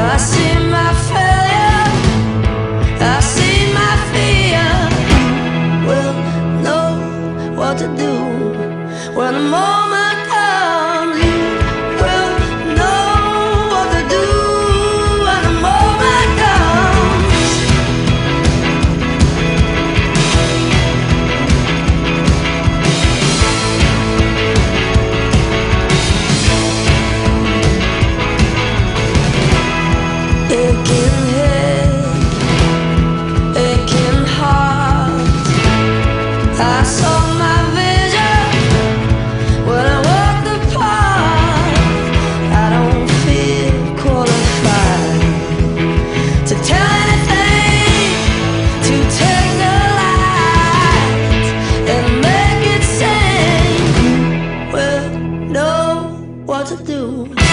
I see to do.